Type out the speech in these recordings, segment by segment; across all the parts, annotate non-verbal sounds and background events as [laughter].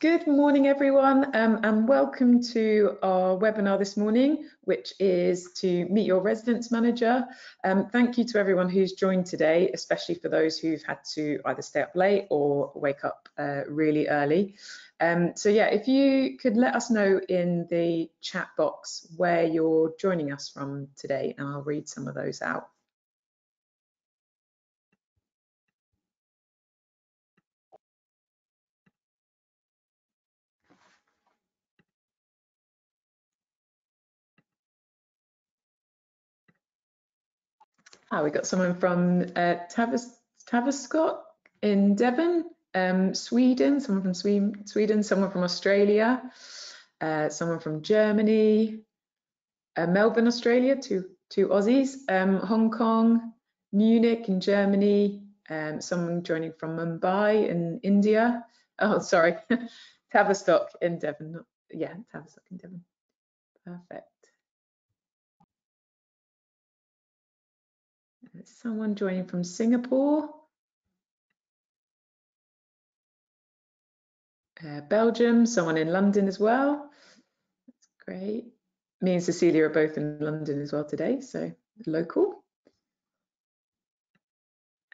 Good morning, everyone, um, and welcome to our webinar this morning, which is to meet your residence manager. Um, thank you to everyone who's joined today, especially for those who've had to either stay up late or wake up uh, really early. Um, so yeah, if you could let us know in the chat box where you're joining us from today, and I'll read some of those out. Oh, we got someone from uh, Tavistock in Devon, um, Sweden, someone from Sweden, someone from Australia, uh, someone from Germany, uh, Melbourne, Australia, two, two Aussies, um, Hong Kong, Munich in Germany, um, someone joining from Mumbai in India. Oh, sorry, [laughs] Tavistock in Devon. Yeah, Tavistock in Devon. Perfect. Someone joining from Singapore. Uh, Belgium, someone in London as well. That's great. Me and Cecilia are both in London as well today, so local.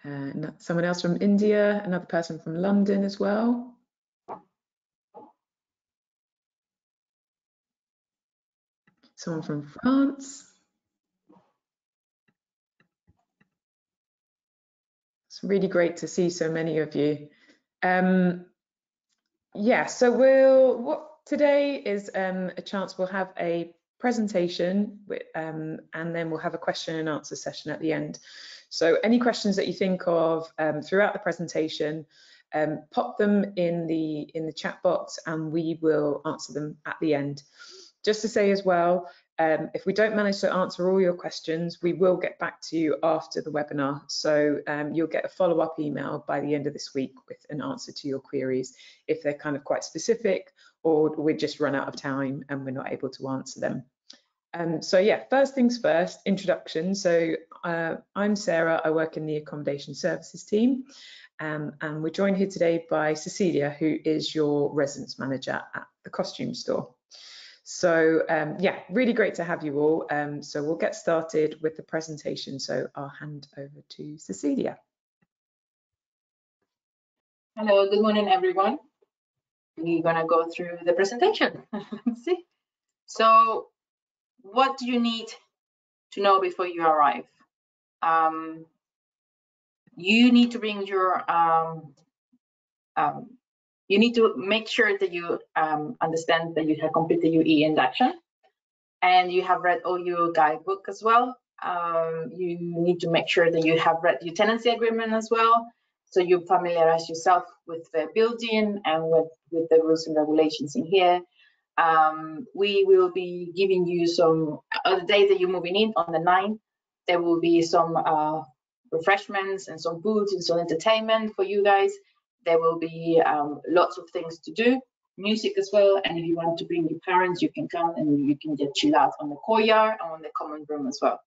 Uh, someone else from India, another person from London as well. Someone from France. It's really great to see so many of you. Um, yeah, so we'll what today is um, a chance we'll have a presentation with, um, and then we'll have a question and answer session at the end. So any questions that you think of um, throughout the presentation, um, pop them in the in the chat box and we will answer them at the end. Just to say as well, um, if we don't manage to answer all your questions, we will get back to you after the webinar. So um, you'll get a follow-up email by the end of this week with an answer to your queries if they're kind of quite specific or we just run out of time and we're not able to answer them. Um, so yeah, first things first, introduction. So uh, I'm Sarah, I work in the accommodation services team. Um, and we're joined here today by Cecilia, who is your residence manager at the costume store. So um, yeah, really great to have you all. Um, so we'll get started with the presentation. So I'll hand over to Cecilia. Hello, good morning, everyone. We're gonna go through the presentation. [laughs] see. So what do you need to know before you arrive? Um, you need to bring your um, um, you need to make sure that you um, understand that you have completed your e-induction and you have read all your guidebook as well. Um, you need to make sure that you have read your tenancy agreement as well. So you familiarize yourself with the building and with, with the rules and regulations in here. Um, we will be giving you some, uh, the day that you're moving in on the 9th, there will be some uh, refreshments and some foods and some entertainment for you guys there will be um, lots of things to do, music as well. And if you want to bring your parents, you can come and you can just chill out on the courtyard and on the common room as well.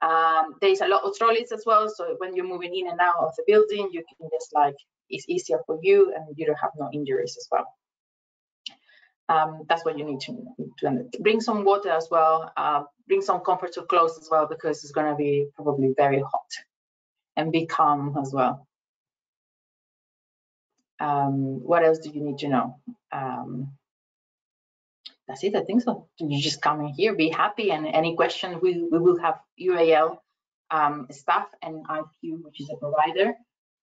Um, there's a lot of trolleys as well. So when you're moving in and out of the building, you can just like, it's easier for you and you don't have no injuries as well. Um, that's what you need to, to, bring some water as well uh, bring some comfortable clothes as well because it's going to be probably very hot and be calm as well um, what else do you need to know? Um, that's it, I think so. You just come in here, be happy, and any question, we, we will have UAL um, staff and IQ, which is a provider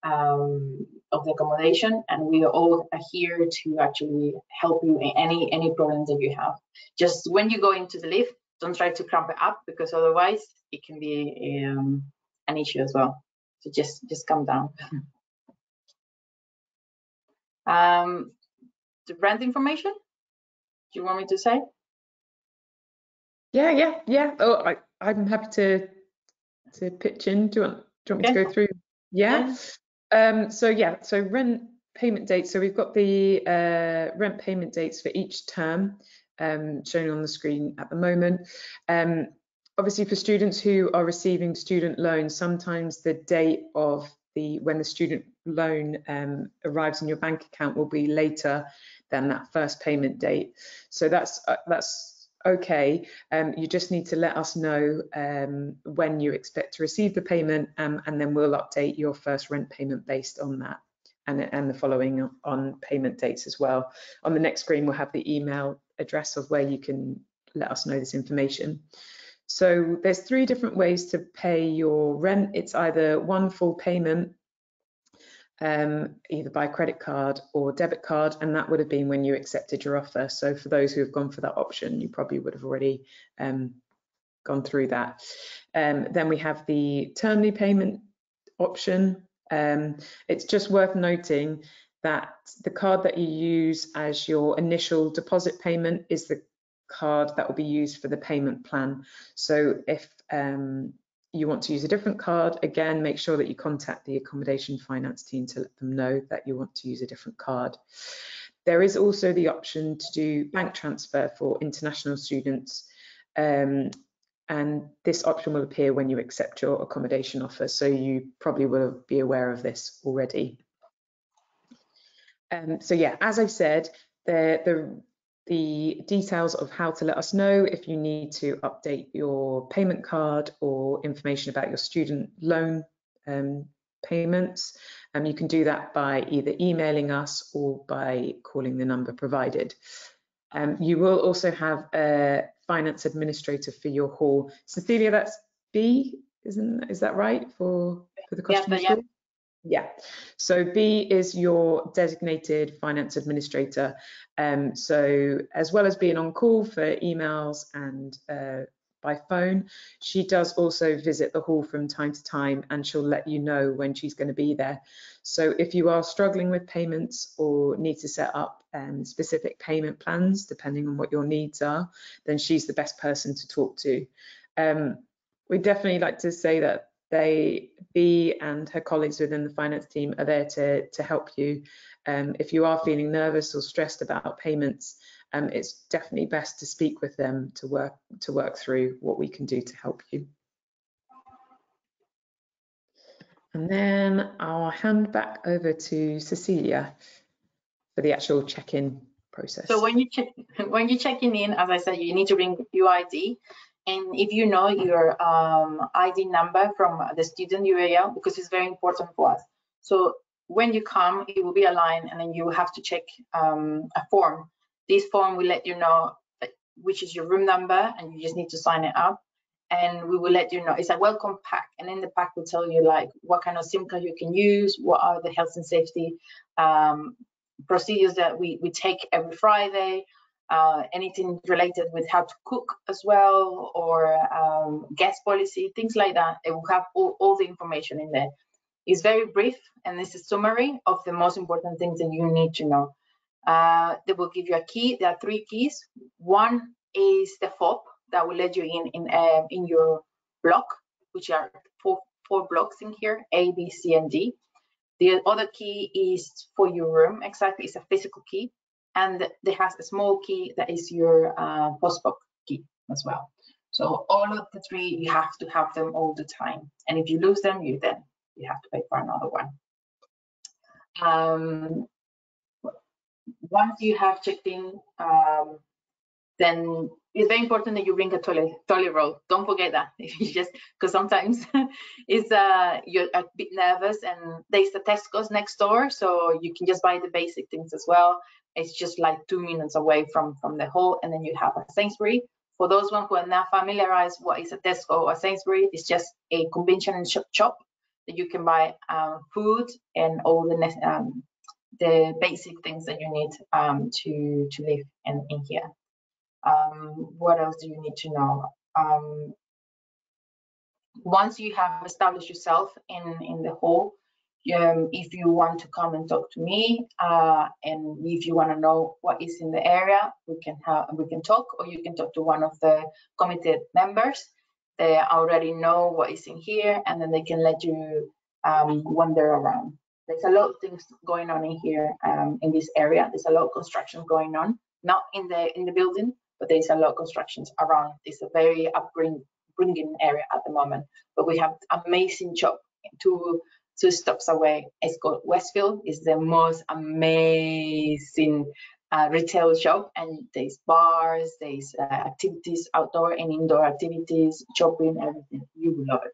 um, of the accommodation, and we are all here to actually help you in any any problems that you have. Just when you go into the lift, don't try to cramp it up because otherwise it can be um, an issue as well. So just just come down. [laughs] Um, the brand information, do you want me to say? Yeah, yeah, yeah. Oh, I, I'm happy to to pitch in. Do you want, do you want me to go through? Yeah. yeah. Um, so yeah, so rent payment dates. So we've got the uh, rent payment dates for each term um, shown on the screen at the moment. Um, obviously, for students who are receiving student loans, sometimes the date of the when the student loan um, arrives in your bank account will be later than that first payment date. So that's uh, that's okay. Um, you just need to let us know um, when you expect to receive the payment, um, and then we'll update your first rent payment based on that. And, and the following on payment dates as well. On the next screen, we'll have the email address of where you can let us know this information. So there's three different ways to pay your rent. It's either one full payment um, either by credit card or debit card, and that would have been when you accepted your offer. So for those who have gone for that option, you probably would have already um, gone through that. Um, then we have the termly payment option. Um, it's just worth noting that the card that you use as your initial deposit payment is the card that will be used for the payment plan. So if um, you want to use a different card, again, make sure that you contact the accommodation finance team to let them know that you want to use a different card. There is also the option to do bank transfer for international students. Um, and this option will appear when you accept your accommodation offer. So you probably will be aware of this already. Um, so yeah, as I've said, the, the the details of how to let us know if you need to update your payment card or information about your student loan um, payments. Um, you can do that by either emailing us or by calling the number provided. Um, you will also have a finance administrator for your hall. Cecilia, that's B, isn't is that right for for the question? Yeah, yeah. Yeah, so B is your designated finance administrator. Um, so as well as being on call for emails and uh, by phone, she does also visit the hall from time to time and she'll let you know when she's going to be there. So if you are struggling with payments or need to set up um, specific payment plans, depending on what your needs are, then she's the best person to talk to. Um, we definitely like to say that they B and her colleagues within the finance team are there to to help you. Um, if you are feeling nervous or stressed about payments, um, it's definitely best to speak with them to work to work through what we can do to help you. And then I'll hand back over to Cecilia for the actual check-in process. So when you check when you're checking in, as I said, you need to bring UID and if you know your um, ID number from the student URL, because it's very important for us. So when you come, it will be a line and then you have to check um, a form. This form will let you know which is your room number and you just need to sign it up. And we will let you know, it's a welcome pack. And in the pack will tell you like what kind of SIM card you can use, what are the health and safety um, procedures that we, we take every Friday, uh, anything related with how to cook as well or um, gas policy, things like that. It will have all, all the information in there. It's very brief and it's a summary of the most important things that you need to know. Uh, they will give you a key. There are three keys. One is the fob that will let you in in uh, in your block, which are four four blocks in here: A, B, C, and D. The other key is for your room. Exactly, it's a physical key and there has a small key that is your uh, postbox key as well. So all of the three, you have to have them all the time. And if you lose them, you then you have to pay for another one. Um, once you have checked in, um, then it's very important that you bring a toilet toilet roll. Don't forget that. [laughs] you just because sometimes [laughs] it's uh you're a bit nervous and there's a Tesco's next door, so you can just buy the basic things as well. It's just like two minutes away from, from the hall. And then you have a Sainsbury. For those one who are not familiarized, what is a Tesco or a Sainsbury? It's just a conventional shop, shop that you can buy um, food and all the um, the basic things that you need um, to to live in, in here. Um, what else do you need to know? Um, once you have established yourself in in the hall, um, if you want to come and talk to me uh, and if you want to know what is in the area we can have we can talk or you can talk to one of the committee members. They already know what is in here and then they can let you um, wander around. There's a lot of things going on in here um, in this area. There's a lot of construction going on. Not in the in the building but there's a lot of constructions around. It's a very upbringing area at the moment. But we have amazing job to two stops away. It's called Westfield. It's the most amazing uh, retail shop, and there's bars, there's uh, activities, outdoor and indoor activities, shopping, everything. You will love it.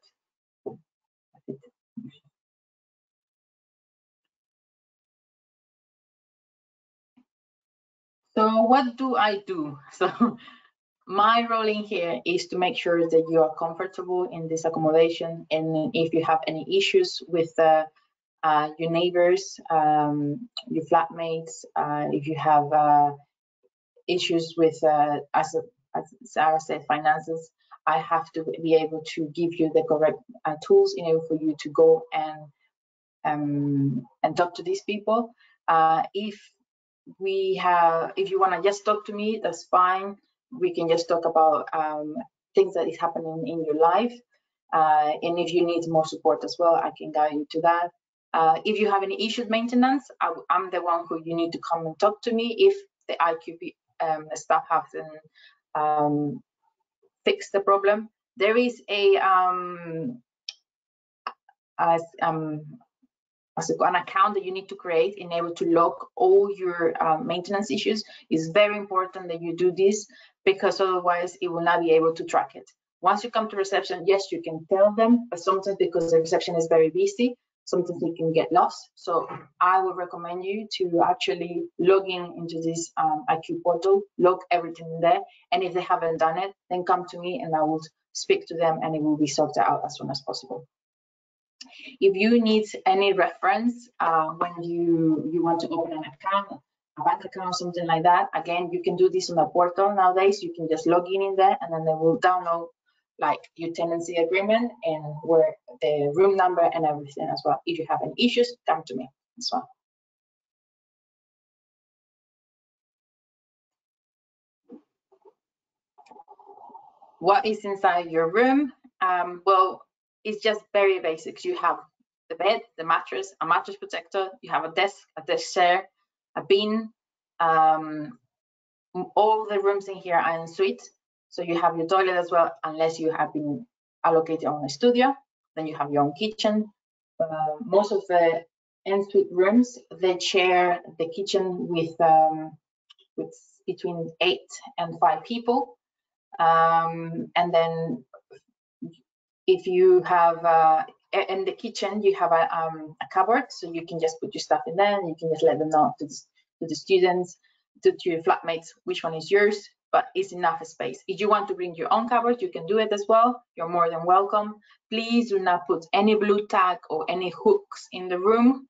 So what do I do? [laughs] So my role in here is to make sure that you are comfortable in this accommodation and if you have any issues with uh, uh, your neighbors, um, your flatmates, uh, if you have uh, issues with, uh, as, as Sarah said, finances, I have to be able to give you the correct uh, tools in order for you to go and um, and talk to these people. if we have, if you want to just talk to me, that's fine we can just talk about um, things that is happening in your life. Uh, and if you need more support as well, I can guide you to that. Uh, if you have any issues maintenance, I, am the one who you need to come and talk to me if the IQB um, staff hasn't um, fixed the problem. There is a um, um, an account that you need to create in order to log all your uh, maintenance issues. It's very important that you do this because otherwise it will not be able to track it. Once you come to reception, yes, you can tell them, but sometimes because the reception is very busy, sometimes they can get lost. So I would recommend you to actually log in into this um, IQ portal, log everything in there. And if they haven't done it, then come to me and I will speak to them and it will be sorted out as soon as possible. If you need any reference uh, when you, you want to open an account, a bank account, or something like that, again, you can do this on the portal nowadays. You can just log in in there and then they will download like your tenancy agreement and where the room number and everything as well. If you have any issues, come to me as well. What is inside your room? Um, well, it's just very basics. You have the bed, the mattress, a mattress protector, you have a desk, a desk chair, a bin. Um, all the rooms in here are en suite. So you have your toilet as well, unless you have been allocated on a studio. Then you have your own kitchen. Uh, most of the en-suite rooms, they share the kitchen with, um, with between eight and five people. Um, and then if you have uh, in the kitchen, you have a, um, a, cupboard, so you can just put your stuff in there and you can just let them know to, to the students, to, to your flatmates, which one is yours, but it's enough space. If you want to bring your own cupboard, you can do it as well. You're more than welcome. Please do not put any blue tack or any hooks in the room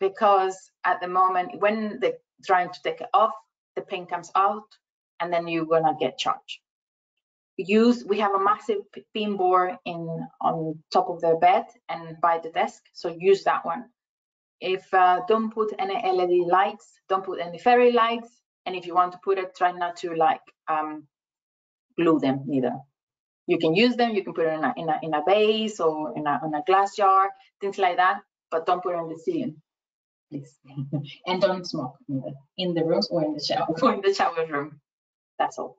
because at the moment when they're trying to take it off, the paint comes out and then you're gonna get charged use we have a massive pin board in on top of the bed and by the desk so use that one. If uh, don't put any led lights don't put any fairy lights and if you want to put it try not to like um, glue them neither. You can use them you can put it in a, in a, in a vase or in a, in a glass jar things like that but don't put it on the ceiling please. [laughs] And don't smoke either in the rooms or in the shower [laughs] or in the shower room. That's all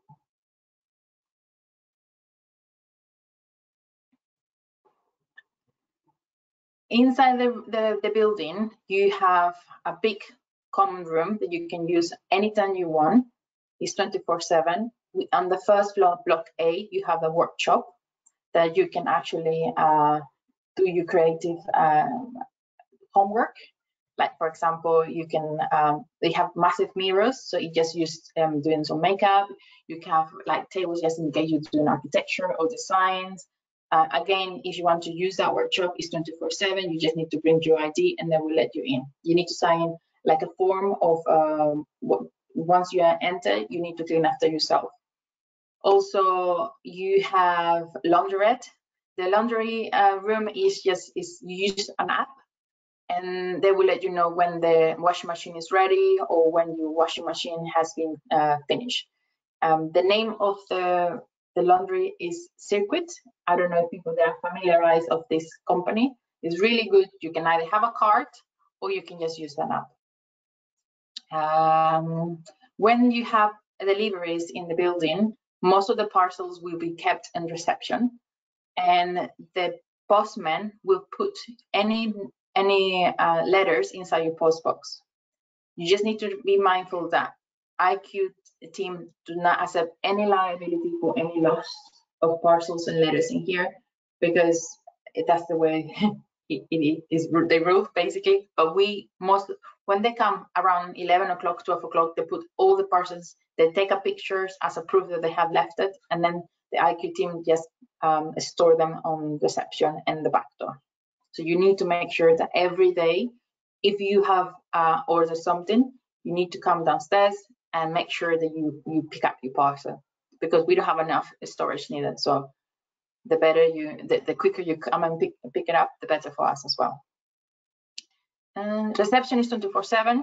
Inside the, the, the building, you have a big common room that you can use anytime you want. It's 24-7. On the first floor, block A, you have a workshop that you can actually uh, do your creative uh, homework. Like for example, you can um, they have massive mirrors, so you just use um, doing some makeup. You can have like tables just in case you're doing architecture or designs. Uh, again, if you want to use that workshop, it's 24-7. You just need to bring your ID and then we'll let you in. You need to sign like a form of um, once you enter, you need to clean after yourself. Also, you have laundrette. The laundry uh, room is just is use an app and they will let you know when the washing machine is ready or when your washing machine has been uh, finished. Um, the name of the the laundry is Circuit. I don't know if people that are familiarized of this company. It's really good. You can either have a cart or you can just use an app. Um, when you have deliveries in the building, most of the parcels will be kept in reception and the postman will put any any uh, letters inside your post box. You just need to be mindful that IQ team do not accept any liability for any loss of parcels and letters in here because that's the way [laughs] it, it is the rule basically. But we most when they come around 11 o'clock, 12 o'clock, they put all the parcels. They take a pictures as a proof that they have left it, and then the IQ team just um, store them on reception and the back door. So you need to make sure that every day, if you have uh, ordered something, you need to come downstairs and make sure that you you pick up your parcel because we don't have enough storage needed. So the better you, the, the quicker you come and pick, pick it up, the better for us as well. And reception is 24/7.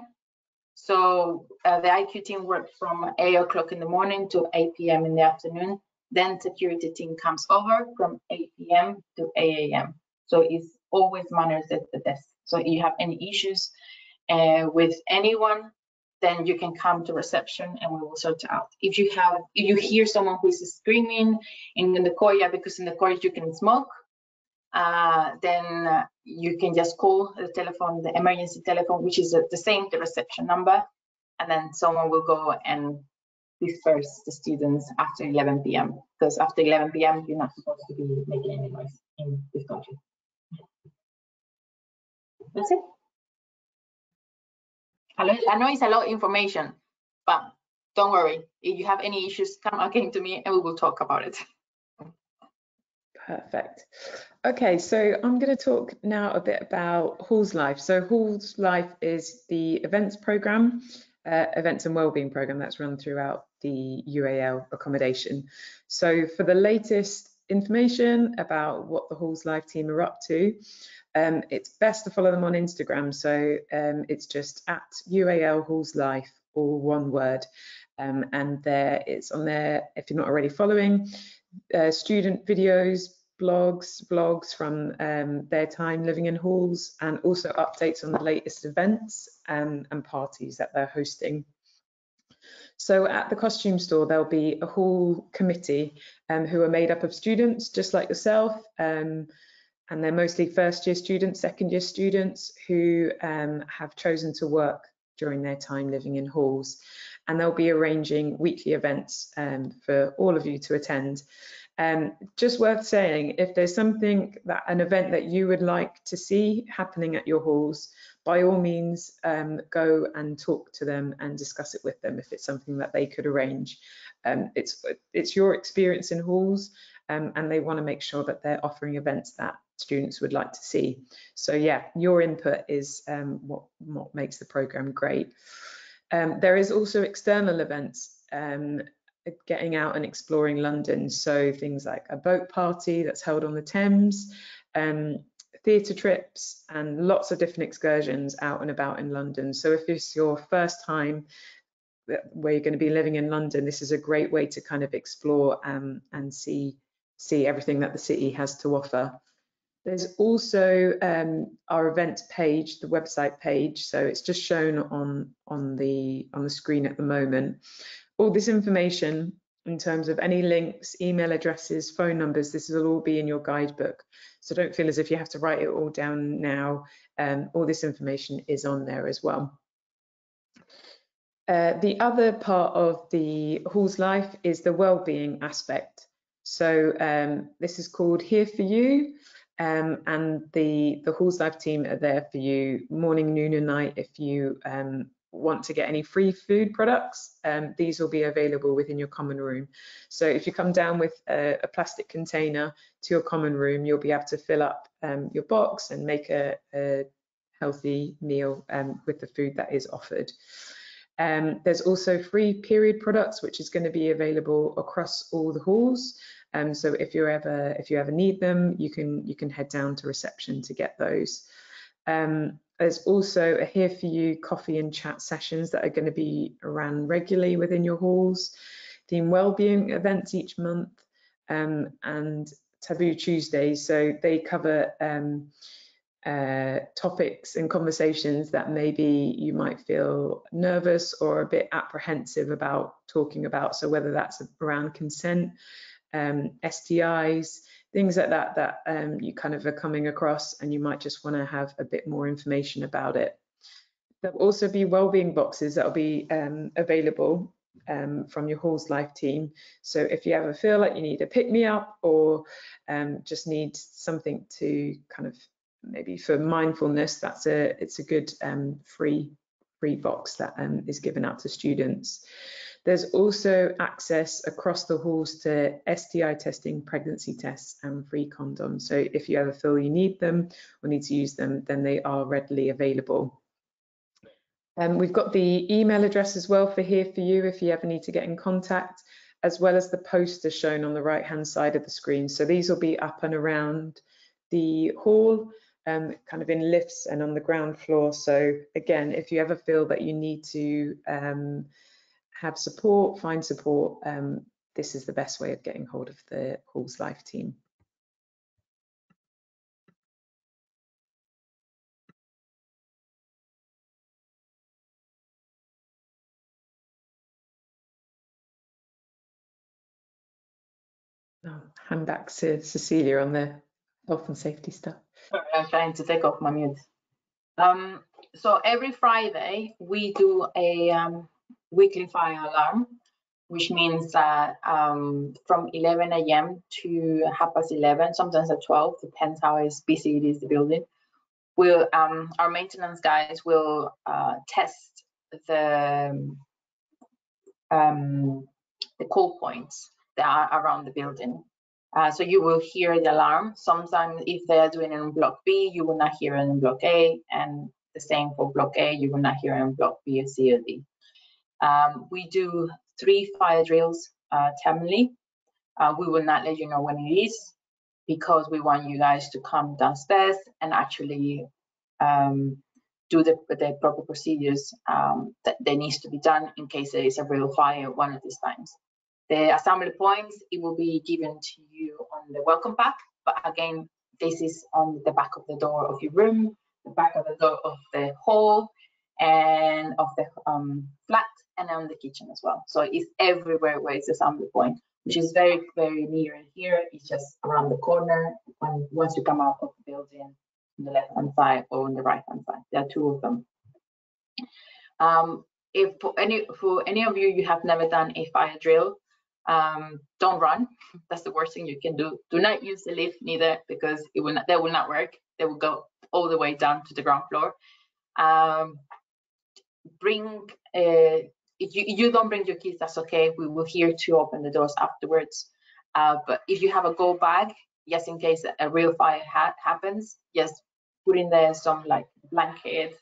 So uh, the IQ team works from 8 o'clock in the morning to 8 p.m. in the afternoon. Then security team comes over from 8 p.m. to 8 a.m. So it's always manners at the desk. So if you have any issues uh, with anyone, then you can come to reception and we will sort out. If you have, if you hear someone who is screaming in, in the corridor, because in the corridor you can smoke, uh, then uh, you can just call the telephone, the emergency telephone, which is the same, the reception number, and then someone will go and disperse the students after 11 p.m. Because after 11 p.m. you're not supposed to be making any noise in this country. That's it. I know it's a lot of information, but don't worry. If you have any issues, come again to me and we will talk about it. Perfect. Okay, so I'm going to talk now a bit about Halls Life. So Halls Life is the events program, uh, events and wellbeing program that's run throughout the UAL accommodation. So for the latest information about what the Halls Life team are up to, um, it's best to follow them on Instagram. So um, it's just at UAL Halls Life, all one word. Um, and there it's on there, if you're not already following, uh, student videos, blogs, blogs from um, their time living in halls, and also updates on the latest events um, and parties that they're hosting. So at the costume store, there'll be a hall committee um, who are made up of students, just like yourself, um, and they're mostly first year students, second year students who um, have chosen to work during their time living in halls. And they'll be arranging weekly events um, for all of you to attend. Um, just worth saying, if there's something that an event that you would like to see happening at your halls, by all means, um, go and talk to them and discuss it with them if it's something that they could arrange. Um, it's it's your experience in halls, um, and they want to make sure that they're offering events that students would like to see. So yeah, your input is um, what, what makes the program great. Um, there is also external events, um, getting out and exploring London. So things like a boat party that's held on the Thames, um, theatre trips and lots of different excursions out and about in London. So if it's your first time where you're going to be living in London, this is a great way to kind of explore um, and see see everything that the city has to offer. There's also um, our events page, the website page. So it's just shown on on the on the screen at the moment. All this information in terms of any links, email addresses, phone numbers, this will all be in your guidebook. So don't feel as if you have to write it all down now. Um, all this information is on there as well. Uh, the other part of the Halls Life is the well-being aspect. So um, this is called Here For You. Um, and the the Halls Life team are there for you morning, noon, and night. If you um, want to get any free food products, um, these will be available within your common room. So if you come down with a, a plastic container to your common room, you'll be able to fill up um, your box and make a, a healthy meal um, with the food that is offered. Um, there's also free period products, which is going to be available across all the halls. Um, so if you ever if you ever need them, you can you can head down to reception to get those. Um, there's also a here for you coffee and chat sessions that are going to be run regularly within your halls, theme wellbeing events each month, um, and Taboo Tuesdays. So they cover um, uh, topics and conversations that maybe you might feel nervous or a bit apprehensive about talking about. So whether that's around consent, um, STIs, things like that that um, you kind of are coming across and you might just want to have a bit more information about it. There'll also be wellbeing boxes that will be um, available um, from your Halls Life team. So if you ever feel like you need a pick me up or um, just need something to kind of maybe for mindfulness, that's a it's a good um, free free box that um, is given out to students. There's also access across the halls to STI testing, pregnancy tests and free condoms. So if you ever feel you need them or need to use them, then they are readily available. Um, we've got the email address as well for here for you if you ever need to get in contact, as well as the poster shown on the right hand side of the screen. So these will be up and around the hall, um, kind of in lifts and on the ground floor. So again, if you ever feel that you need to um, have support, find support, um, this is the best way of getting hold of the Halls Life team. Oh, hand back to Cecilia on the health and safety stuff. Sorry, I'm trying to take off my mute. Um, so every Friday we do a um, weekly fire alarm, which means that um, from 11 a.m. to half past 11, sometimes at 12, depends how busy it is the building. We'll um, our maintenance guys will uh, test the um, the call points that are around the building. Uh, so you will hear the alarm. Sometimes if they are doing it in block B, you will not hear it in block A, and the same for block A, you will not hear it in block B or C or D. Um, we do three fire drills uh, terminally. Uh, we will not let you know when it is because we want you guys to come downstairs and actually um, do the, the proper procedures um, that, needs to be done in case there is a real fire one of these times. The assembly points, it will be given to you on the welcome pack, but again, this is on the back of the door of your room, the back of the door of the hall, and of the um, flat, and on the kitchen as well. So it's everywhere where it's assembly point, which is very, very near here. It's just around the corner when once you come out of the building on the left hand side or on the right hand side. There are two of them. Um, if for any for any of you you have never done a fire drill, um, don't run. That's the worst thing you can do. Do not use the lift neither because it will not, that will not work. They will go all the way down to the ground floor. Um, bring uh, if you, you don't bring your keys, that's okay. We will here to open the doors afterwards. Uh, but if you have a go bag, just in case a real fire ha happens, just put in there some like blanket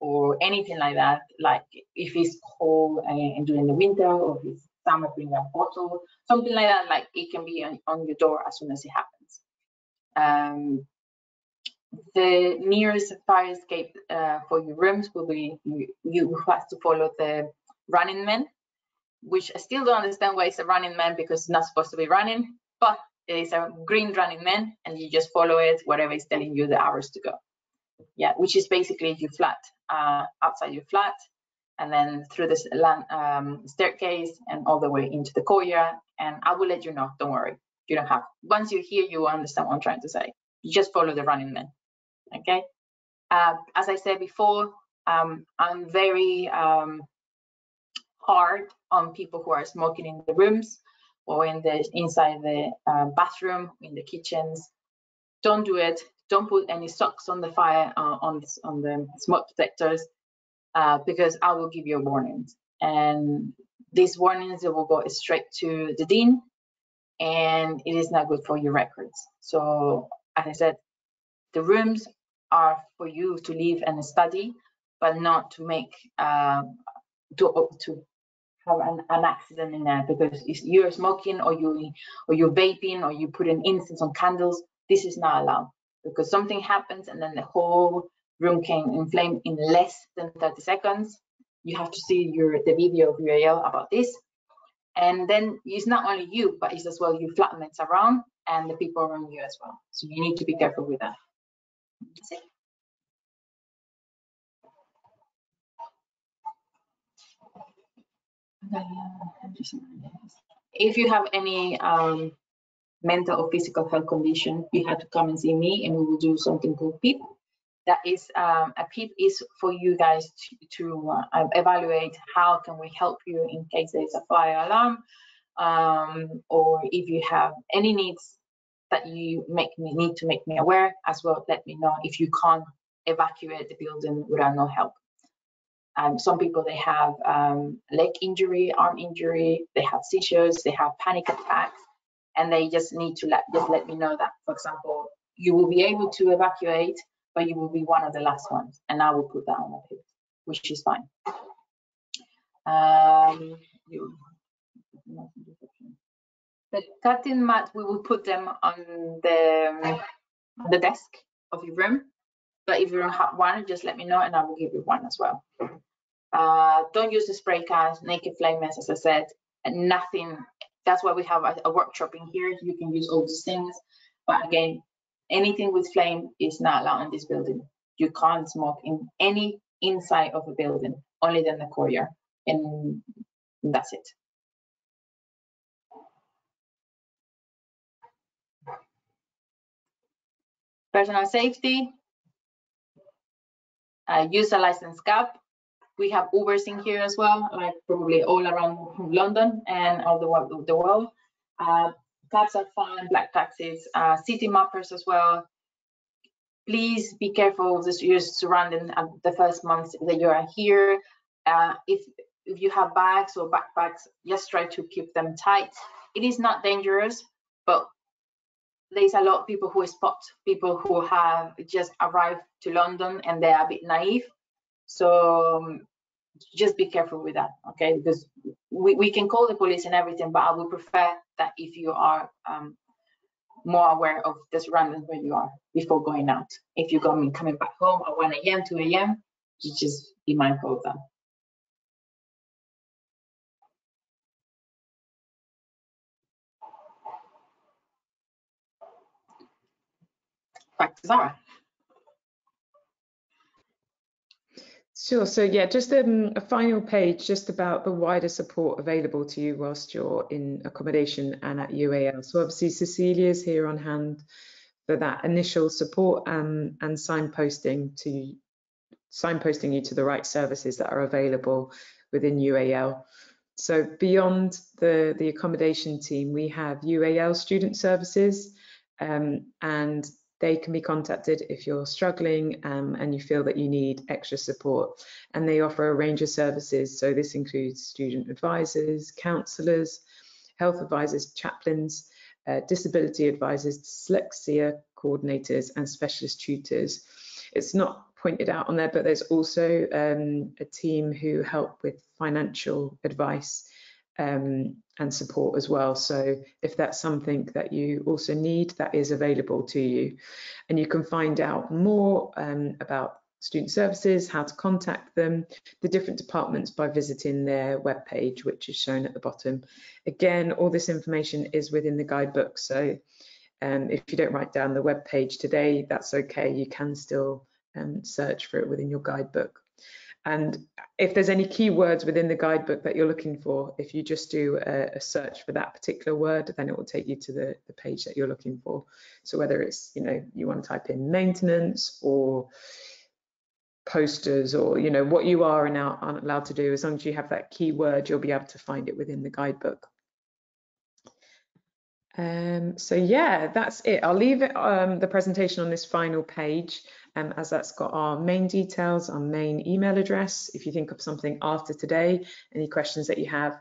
or anything like that. Like if it's cold and during the winter or if it's summer, bring a bottle, something like that. Like it can be on, on your door as soon as it happens. Um, the nearest fire escape uh, for your rooms will be you, you have to follow the running man, which I still don't understand why it's a running man because it's not supposed to be running, but it is a green running man and you just follow it, whatever is telling you the hours to go. Yeah, which is basically your flat, uh, outside your flat, and then through this um, staircase and all the way into the courtyard. And I will let you know, don't worry. You don't have, once you hear, you understand what I'm trying to say. You just follow the running man, okay? Uh, as I said before, um, I'm very um, hard on people who are smoking in the rooms or in the inside the uh, bathroom, in the kitchens. Don't do it. Don't put any socks on the fire uh, on on the smoke detectors uh, because I will give you warnings. And these warnings will go straight to the dean, and it is not good for your records. So, as I said, the rooms are for you to live and study, but not to make uh, to to have an, an accident in there because you're smoking or you or you're vaping or you put an incense on candles. This is not allowed because something happens and then the whole room can inflame in less than 30 seconds. You have to see your the video of UAL about this. And then it's not only you, but it's as well your flatmates around and the people around you as well. So you need to be careful with that. If you have any um, mental or physical health condition, you have to come and see me and we will do something called PEEP. That is, um, a PEEP is for you guys to, to uh, evaluate how can we help you in case there's a fire alarm um, or if you have any needs that you make me need to make me aware as well, let me know if you can't evacuate the building without no help. Um, some people they have um, leg injury, arm injury, they have seizures, they have panic attacks, and they just need to let just let me know that. For example, you will be able to evacuate, but you will be one of the last ones, and I will put that on the PEEP, which is fine. Um, you, the cutting mat, we will put them on the the desk of your room. But if you don't have one, just let me know and I will give you one as well. Uh, don't use the spray cans, naked flamers, as I said, and nothing. That's why we have a, a, workshop in here. You can use all these things. But again, anything with flame is not allowed in this building. You can't smoke in any inside of a building, only in the courtyard. And that's it. Personal safety, uh, use a license cab. We have Ubers in here as well, like probably all around London and all the, the world. Uh, cabs are fine, black taxis, uh, Citymappers as well. Please be careful of your surrounding at the first months that you are here. Uh, if if you have bags or backpacks, just try to keep them tight. It is not dangerous, but there's a lot of people who spot people who have just arrived to London and they're a bit naive. So um, just be careful with that, okay? Because we, we can call the police and everything, but I would prefer that if you are um, more aware of the surroundings where you are before going out. If you're coming coming back home at 1 a.m., 2 a.m., you just be mindful of that. Back to Sarah. Sure. So yeah, just um, a final page just about the wider support available to you whilst you're in accommodation and at UAL. So obviously Cecilia's here on hand for that initial support um, and signposting to signposting you to the right services that are available within UAL. So beyond the, the accommodation team, we have UAL student services um, and they can be contacted if you're struggling um, and you feel that you need extra support. And they offer a range of services. So this includes student advisors, counsellors, health advisors, chaplains, uh, disability advisors, dyslexia coordinators, and specialist tutors. It's not pointed out on there, but there's also um, a team who help with financial advice um, and support as well. So if that's something that you also need, that is available to you. And you can find out more um, about student services, how to contact them, the different departments by visiting their webpage, which is shown at the bottom. Again, all this information is within the guidebook. So um, if you don't write down the web page today, that's okay. You can still um, search for it within your guidebook. And if there's any keywords within the guidebook that you're looking for, if you just do a, a, search for that particular word, then it will take you to the, the page that you're looking for. So whether it's, you know, you want to type in maintenance or posters or, you know, what you are and aren't allowed to do, as long as you have that keyword, you'll be able to find it within the guidebook. Um, so yeah, that's it. I'll leave it, um, the presentation on this final page um, as that's got our main details, our main email address. If you think of something after today, any questions that you have,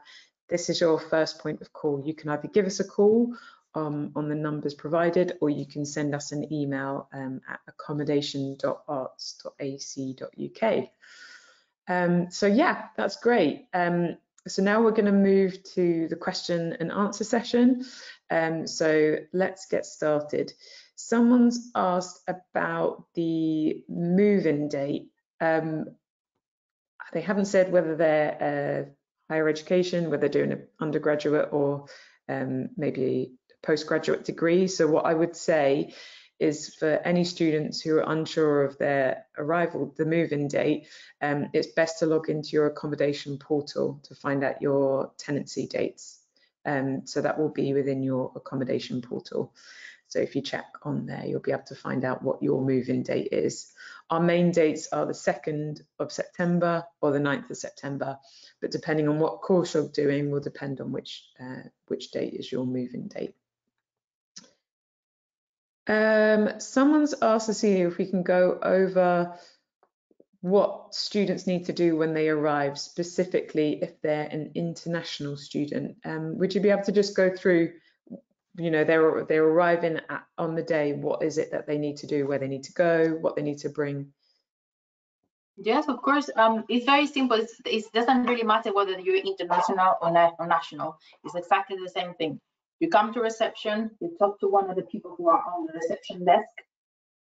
this is your first point of call. You can either give us a call um, on the numbers provided, or you can send us an email um, at accommodation.arts.ac.uk. Um, so yeah, that's great. So now we're going to move to the question and answer session. Um, so let's get started. Someone's asked about the move-in date. Um, they haven't said whether they're uh, higher education, whether they're doing an undergraduate or um, maybe a postgraduate degree. So what I would say is for any students who are unsure of their arrival, the move-in date, um, it's best to log into your accommodation portal to find out your tenancy dates Um, so that will be within your accommodation portal. So if you check on there, you'll be able to find out what your move-in date is. Our main dates are the 2nd of September or the 9th of September, but depending on what course you're doing will depend on which, uh, which date is your move-in date. Um, someone's asked Cecilia if we can go over what students need to do when they arrive, specifically if they're an international student. Um, would you be able to just go through, you know, they're they're arriving at, on the day, what is it that they need to do, where they need to go, what they need to bring? Yes, of course. Um, it's very simple. It's, it doesn't really matter whether you're international or, na or national. It's exactly the same thing. You come to reception, you talk to one of the people who are on the reception desk,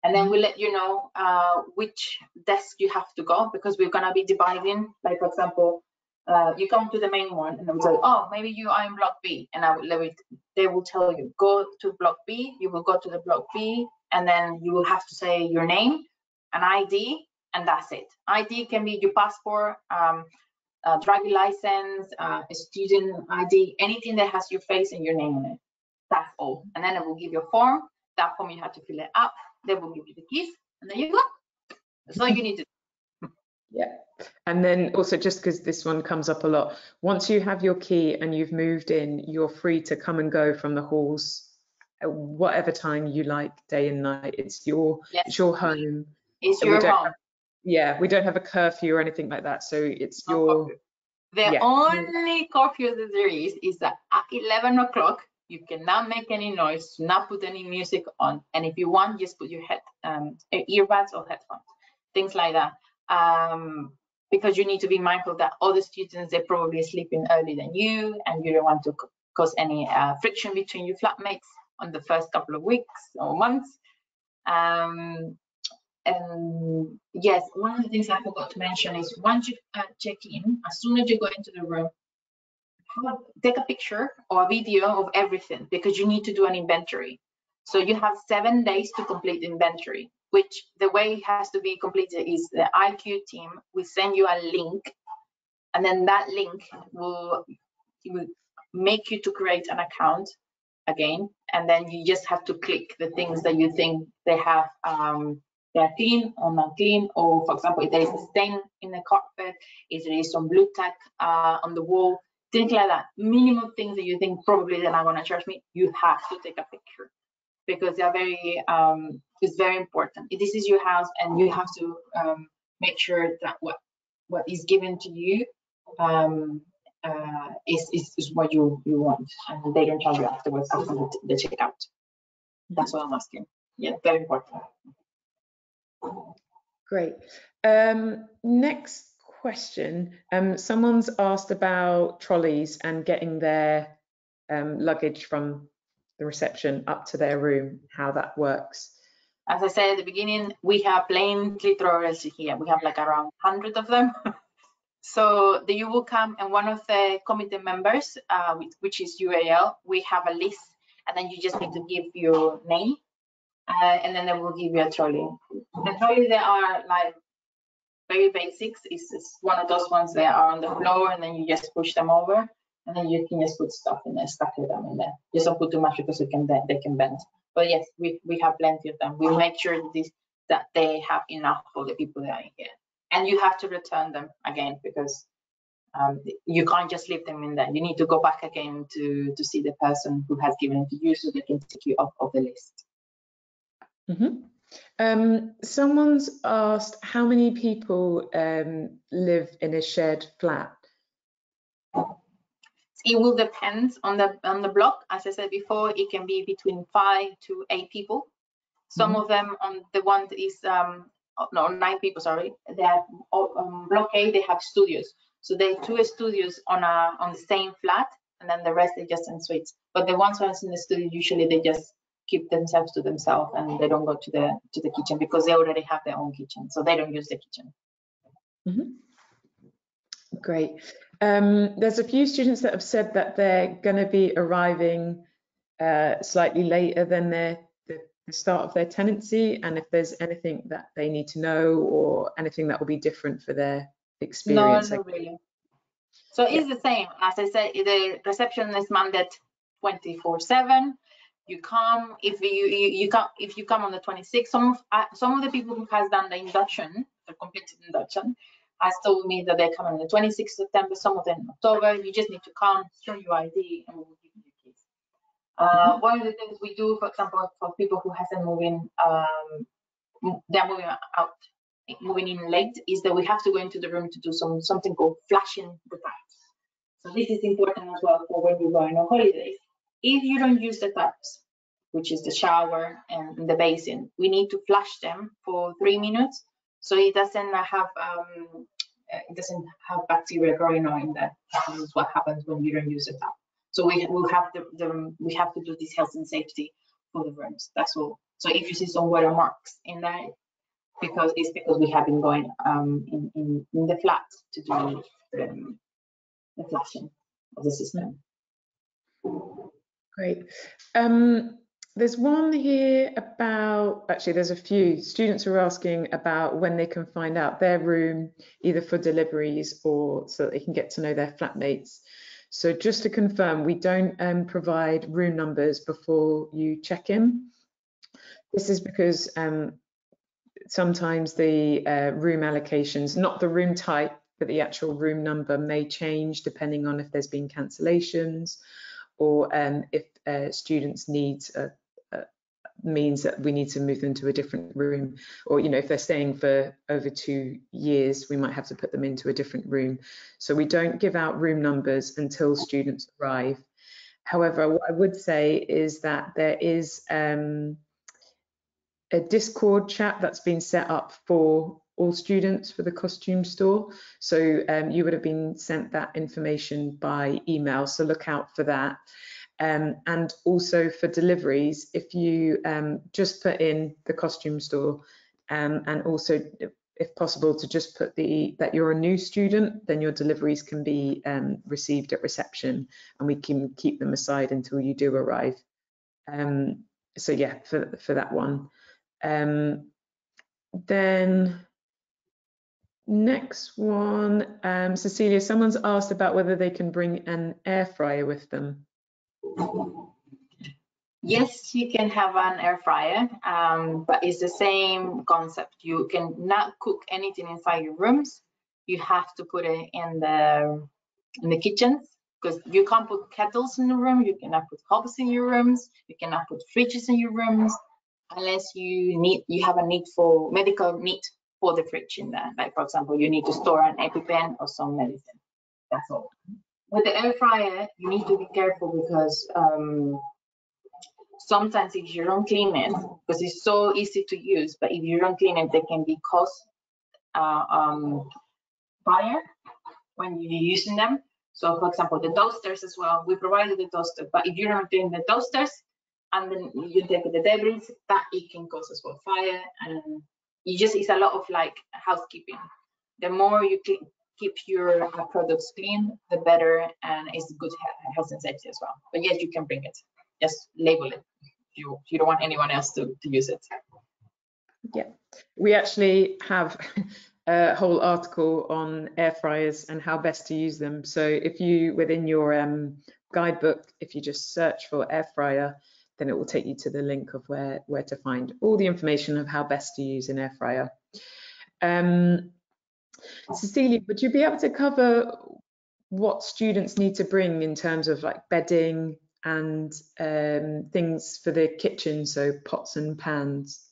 and then we'll let you know uh, which desk you have to go because we're gonna be dividing. Like for example, uh, you come to the main one and I will say, oh, maybe you are in block B, and I will, they will tell you go to block B. You will go to the block B, and then you will have to say your name, an ID, and that's it. ID can be your passport, um, driving license, uh, a student ID, anything that has your face and your name on it. That's all. And then it will give you a form. That form you have to fill it up they will give you the keys and there you go. That's all you need to do. Yeah. And then also just because this one comes up a lot, once you have your key and you've moved in, you're free to come and go from the halls at whatever time you like, day and night. It's your yes. it's your home. It's your home. Have, yeah, we don't have a curfew or anything like that. So it's no your curfew. The yeah. only curfew that there is is at 11 o'clock you cannot make any noise, not put any music on. And if you want, just put your head um, earbuds or headphones, things like that. Um, because you need to be mindful that other students, they're probably sleeping earlier than you, and you don't want to cause any uh, friction between your flatmates on the first couple of weeks or months. Um, and yes, one of the things I forgot to mention is once you uh, check in, as soon as you go into the room, take a picture or a video of everything because you need to do an inventory. So you have seven days to complete inventory, which the way it has to be completed is the IQ team will send you a link, and then that link will, will make you to create an account again, and then you just have to click the things that you think they have um, they're clean or not clean, or for example, if there is a stain in the carpet, if there is some Blu Tack uh, on the wall, things like that. Minimum things that you think probably they're not going to charge me, you have to take a picture because they're very, um, it's very important. This is your house and you have to um, make sure that what what is given to you um, uh, is, is, is what you, you want and they don't charge you afterwards after the, the checkout. That's what I'm asking. Yeah, very important. Great. Um, next question. Um, someone's asked about trolleys and getting their um, luggage from the reception up to their room, how that works. As I said at the beginning, we have plenty trolleys here. We have like around 100 of them. [laughs] so the, you will come and one of the committee members, uh, which is UAL, we have a list and then you just need to give your name uh, and then they will give you a trolley. The trolley, they are like very basics. is, one of those ones that are on the floor and then you just push them over and then you can just put stuff in there, stack them in there. Just don't put too much because can they can bend. But yes, we, we have plenty of them. We make sure that, this, that they have enough for the people that are in here. And you have to return them again because um, you can't just leave them in there. You need to go back again to, to see the person who has given it to you so they can take you off of the list. Mm -hmm. Um, someone's asked how many people um, live in a shared flat. It will depend on the on the block. As I said before, it can be between five to eight people. Some mm -hmm. of them on the one is um, no nine people. Sorry, they have um, block A. They have studios, so they two studios on a on the same flat, and then the rest they just in suites. But the ones who are in the studio usually they just keep themselves to themselves and they don't go to the to the kitchen because they already have their own kitchen so they don't use the kitchen mm -hmm. great um, there's a few students that have said that they're going to be arriving uh, slightly later than their the, the start of their tenancy and if there's anything that they need to know or anything that will be different for their experience no, no really So it's the same. As I said, the reception is manned 24 seven. You come if you, you you come if you come on the 26th. Some of uh, some of the people who has done the induction, the completed induction, has told me that they're coming on the 26th September. Some of them in October. You just need to come, show your ID, and we will give you the keys. Uh, one of the things we do, for example, for people who hasn't moved in, um, they're moving out, moving in late, is that we have to go into the room to do some something called flashing the taps. So this is important as well for when you go on holidays. If you don't use the taps, which is the shower and the basin, we need to flush them for three minutes so it doesn't have um, it doesn't have bacteria growing on. This is what happens when you don't use the tap. So we will have the, the we have to do this health and safety for the rooms. That's all. So if you see some water marks in there, because it's because we have been going um, in, in, in the flat to do um, the flushing of the system. Great. Um, there's one here about, actually there's a few, students are asking about when they can find out their room, either for deliveries or so that they can get to know their flatmates. So just to confirm, we don't um, provide room numbers before you check in. This is because um, sometimes the uh, room allocations, not the room type, but the actual room number may change depending on if there's been cancellations or um, if uh, students need means that we need to move them to a different room or you know if they're staying for over two years we might have to put them into a different room. So we don't give out room numbers until students arrive. However what i would say is that there is um, a Discord chat that's been set up for all students for the costume store. So um, you would have been sent that information by email, so look out for that. Um, and also for deliveries, if you um, just put in the costume store um, and also if possible to just put the that you're a new student, then your deliveries can be um, received at reception and we can keep them aside until you do arrive. Um, so yeah, for, for that one. Then Next one, um, Cecilia, someone's asked about whether they can bring an air fryer with them. Yes, you can have an air fryer, um, but it's the same concept. You can not cook anything inside your rooms. You have to put it in the in the kitchens because you can't put kettles in the room. You cannot put hobs in your rooms. You cannot put fridges in your rooms unless you need you have a need for medical need for the fridge in there. Like for example, you need to store an EpiPen or some medicine. That's all. With the air fryer, you need to be careful because um, sometimes if you don't clean it, because it's so easy to use, but if you don't clean it, they can be cause uh, um, fire when you're using them. So for example, the toasters as well, we provided the toaster, but if you don't clean the toasters and then you take the debris, that it can cause as well fire and you just it's a lot of like housekeeping. The more you keep your uh, products clean the better and it's good health and safety as well. But yes you can bring it. Just label it. You you don't want anyone else to, to use it. Yeah. We actually have [laughs] a whole article on air fryers and how best to use them. So if you within your um, guidebook if you just search for air fryer then it will take you to the link of where, where to find all the information of how best to use an air fryer. Um, Cecilia, would you be able to cover what students need to bring in terms of like bedding and um, things for the kitchen, so pots and pans?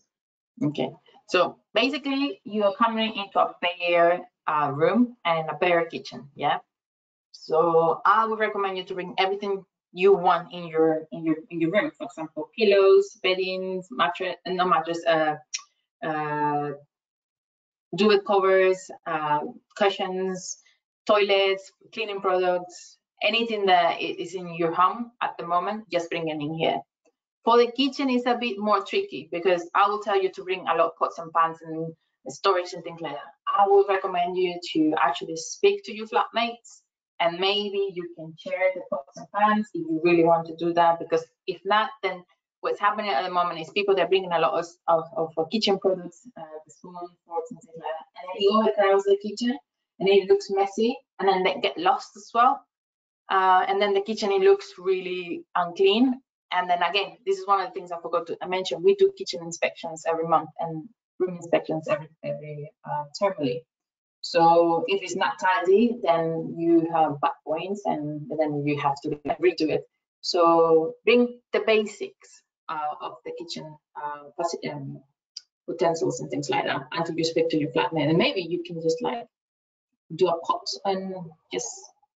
Okay, so basically you are coming into a bare uh, room and a bare kitchen, yeah? So I would recommend you to bring everything you want in your in your in your room. For example, pillows, beddings, mattress, uh, no mattress, uh, uh, duvet covers, uh, cushions, toilets, cleaning products, anything that is in your home at the moment, just bring it in here. For the kitchen, it's a bit more tricky because I will tell you to bring a lot of pots and pans and storage and things like that. I would recommend you to actually speak to your flatmates and maybe you can share the pots and pans if you really want to do that because if not then what's happening at the moment is people they're bringing a lot of, of, of kitchen products uh, the spoon forks and things like that and then you overcrowd the kitchen and it looks messy and then they get lost as well. Uh, and then the kitchen, it looks really unclean. And then again, this is one of the things I forgot to mention. We do kitchen inspections every month and room inspections every, every uh, termly. So if it's not tidy, then you have bad points and then you have to redo it. So bring the basics uh, of the kitchen uh, um, utensils and things like that until you speak to your flatmate. And maybe you can just like do a pot and just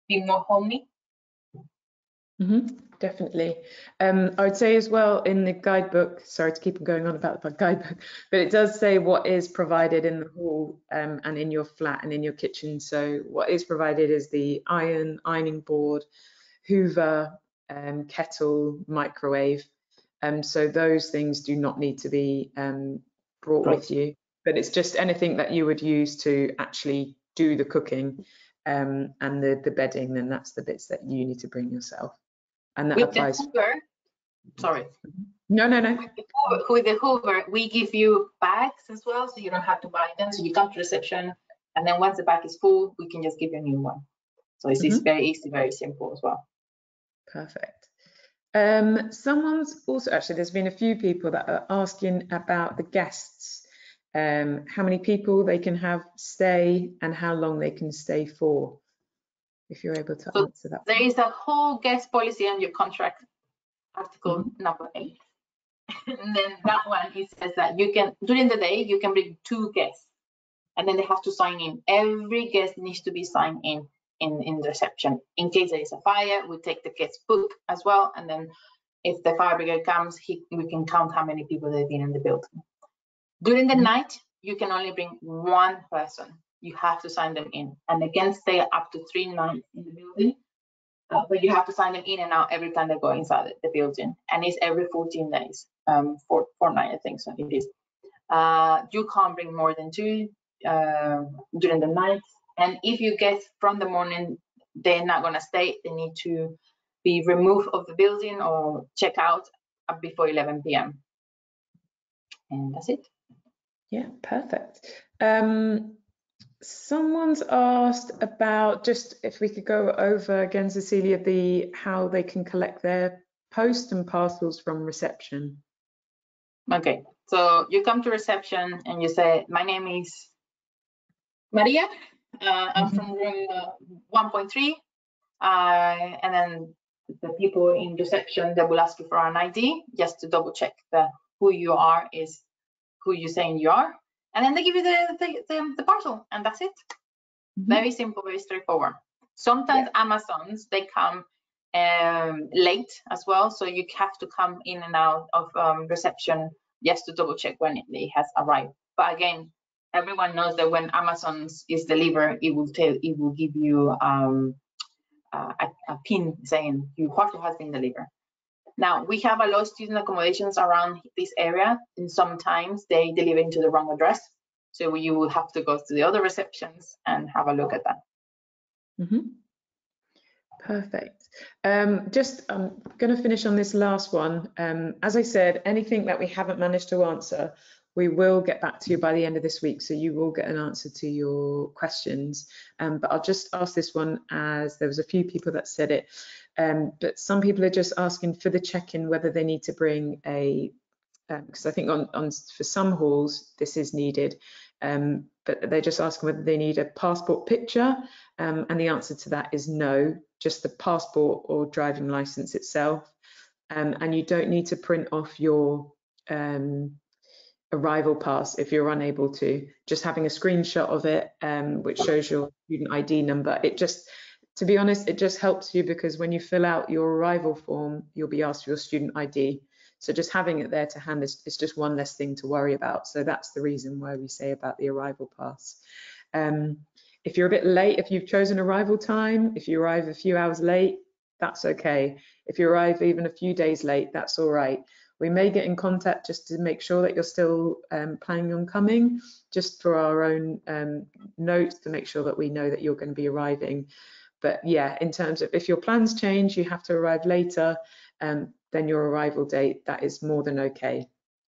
be more homey. Mm -hmm, definitely. Um, I would say as well in the guidebook, sorry to keep going on about the guidebook, [laughs] but it does say what is provided in the hall um, and in your flat and in your kitchen. So what is provided is the iron, ironing board, hoover, um, kettle, microwave. Um, so those things do not need to be um, brought right. with you, but it's just anything that you would use to actually do the cooking um, and the, the bedding, then that's the bits that you need to bring yourself. And that with applies. The Hoover, sorry. No, no, no. With the, Hoover, with the Hoover, we give you bags as well, so you don't have to buy them. So you come to reception, and then once the bag is full, we can just give you a new one. So it's, mm -hmm. it's very easy, very simple as well. Perfect. Um, someone's also actually, there's been a few people that are asking about the guests, um, how many people they can have stay and how long they can stay for. If you're able to so answer that. There is a whole guest policy on your contract, article mm -hmm. number eight. and then that one, it says that you can, during the day, you can bring two guests and then they have to sign in. Every guest needs to be signed in in, in the reception. In case there is a fire, we take the guest book as well. And then if the fire brigade comes, he, we can count how many people they've been in the building. During the night, you can only bring one person. You have to sign them in. And they can stay up to three nights in the building. Uh, but you have to sign them in and out every time they go inside the building. And it's every 14 days, um, for fortnight, I think so it is. Uh, you can't bring more than two uh, during the night and if you get from the morning, they're not going to stay. They need to be removed of the building or check out before 11 p.m. And that's it. Yeah, perfect. Um, someone's asked about just if we could go over again, Cecilia, the how they can collect their post and parcels from reception. Okay, so you come to reception and you say, my name is Maria, uh, I'm mm-hmm. from room uh, 1.3, uh, and then the people in reception they will ask you for an ID just to double check that who you are is who you're saying you are, and then they give you the the, the, the parcel, and that's it. Mm -hmm. Very simple, very straightforward. Sometimes yeah. Amazons they come um, late as well, so you have to come in and out of um, reception just to double check when it has arrived. But again, everyone knows that when Amazon is delivered, it will tell, it will give you um, a, a, pin saying your parcel has been delivered. Now we have a lot of student accommodations around this area, and sometimes they deliver into the wrong address. So you will have to go to the other receptions and have a look at that. Mm -hmm. Perfect. Um, just I'm going to finish on this last one. Um, as I said, anything that we haven't managed to answer, we will get back to you by the end of this week, so you will get an answer to your questions. Um, but I'll just ask this one as there was a few people that said it, um, but some people are just asking for the check-in whether they need to bring a, because um, I think on, on for some halls this is needed, um, but they're just asking whether they need a passport picture, um, and the answer to that is no, just the passport or driving license itself. Um, and you don't need to print off your um, arrival pass if you're unable to. Just having a screenshot of it um, which shows your student id number. It just to be honest it just helps you because when you fill out your arrival form you'll be asked for your student id so just having it there to hand is, is just one less thing to worry about. So that's the reason why we say about the arrival pass. Um, if you're a bit late if you've chosen arrival time if you arrive a few hours late that's okay. If you arrive even a few days late that's all right we may get in contact just to make sure that you're still um, planning on coming, just for our own um, notes to make sure that we know that you're going to be arriving. But yeah, in terms of if your plans change, you have to arrive later um, than your arrival date, that is more than okay.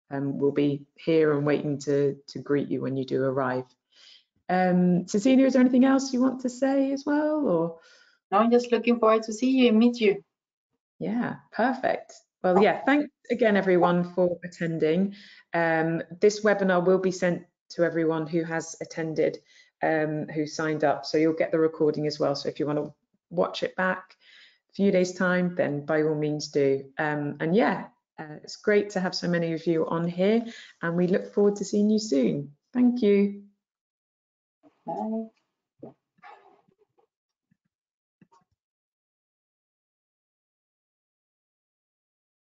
Um, we'll be here and waiting to, to greet you when you do arrive. Um, Cecilia, is there anything else you want to say as well? Or No, I'm just looking forward to see you and meet you. yeah, perfect. Well, yeah, thanks again, everyone, for attending. Um, this webinar will be sent to everyone who has attended, um, who signed up. So you'll get the recording as well. So if you want to watch it back a few days time, then by all means do. Um, and yeah, uh, it's great to have so many of you on here and we look forward to seeing you soon. Thank you. Bye.